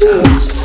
Sounds